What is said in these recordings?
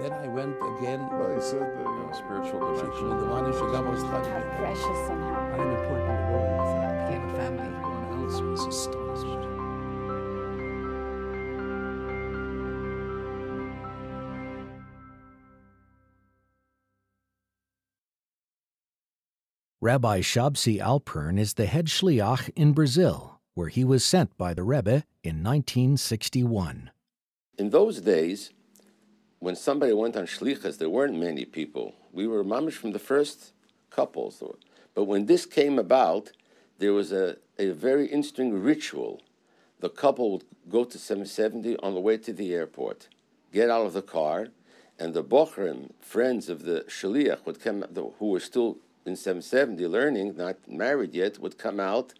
Then I went again. Well, he said the you know, spiritual dimension. How precious somehow. How important it was. I became a family. Everyone else was astonished. Rabbi Shabsi Alpern is the head shliach in Brazil, where he was sent by the Rebbe in 1961. In those days, when somebody went on shlichus, there weren't many people. We were mamish from the first couples. But when this came about, there was a, a very interesting ritual. The couple would go to 770 on the way to the airport, get out of the car, and the bochrim, friends of the shliach, would come, who were still in 770 learning, not married yet, would come out.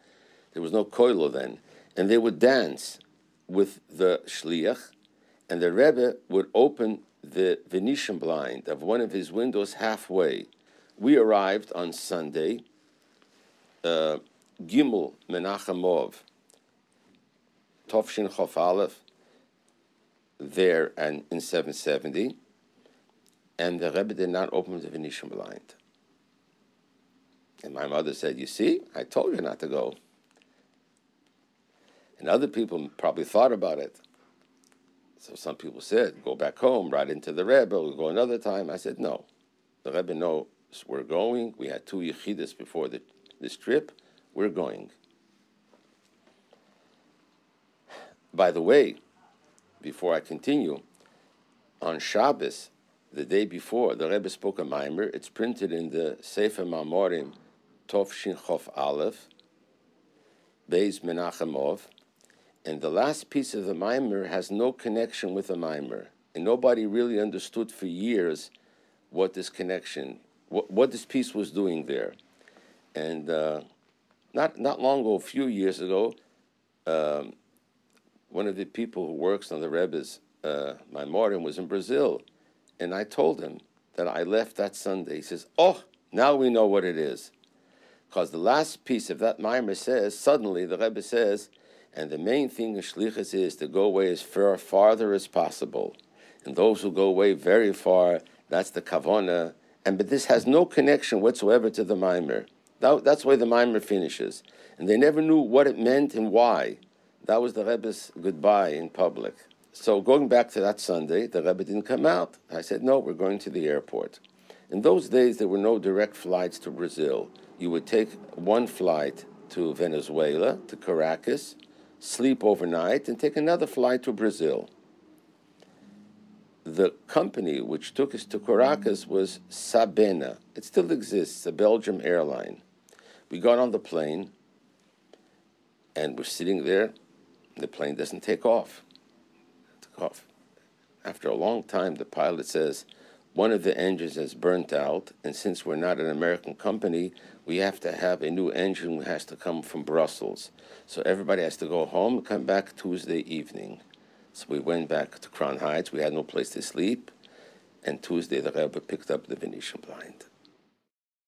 There was no koilo then. And they would dance with the shliach, and the Rebbe would open the Venetian blind of one of his windows halfway. We arrived on Sunday, uh, Gimel Menachemov, Tovshin Chof Aleph, there and in 770, and the Rebbe did not open the Venetian blind. And my mother said, You see, I told you not to go. And other people probably thought about it. So some people said, Go back home, write into the Rebbe, we'll go another time. I said, No. The Rebbe knows we're going. We had two Yechidus before the, this trip. We're going. By the way, before I continue, on Shabbos, the day before, the Rebbe spoke a mimer. It's printed in the Sefer Mamorim, Tov Shin Chof Aleph, Beis Menachemov, and the last piece of the mimer has no connection with the mimer, and nobody really understood for years what this connection, what, what this piece was doing there. And uh, not not long ago, a few years ago, um, one of the people who works on the Rebbe's uh, was in Brazil, and I told him that I left that Sunday. He says, "Oh, now we know what it is." Because the last piece of that mimer says, suddenly the Rebbe says, and the main thing in Shlichus is to go away as far farther as possible. And those who go away very far, that's the kavona. And but this has no connection whatsoever to the mimer. That, that's why the mimer finishes. And they never knew what it meant and why. That was the Rebbe's goodbye in public. So going back to that Sunday, the Rebbe didn't come out. I said, no, we're going to the airport. In those days, there were no direct flights to Brazil. You would take one flight to Venezuela, to Caracas, sleep overnight, and take another flight to Brazil. The company which took us to Caracas was Sabena. It still exists, a Belgium airline. We got on the plane, and we're sitting there. The plane doesn't take off. Took off. After a long time, the pilot says, one of the engines has burnt out, and since we're not an American company, we have to have a new engine that has to come from Brussels. So everybody has to go home and come back Tuesday evening. So we went back to Crown Heights. We had no place to sleep. And Tuesday, the Rebbe picked up the Venetian blind.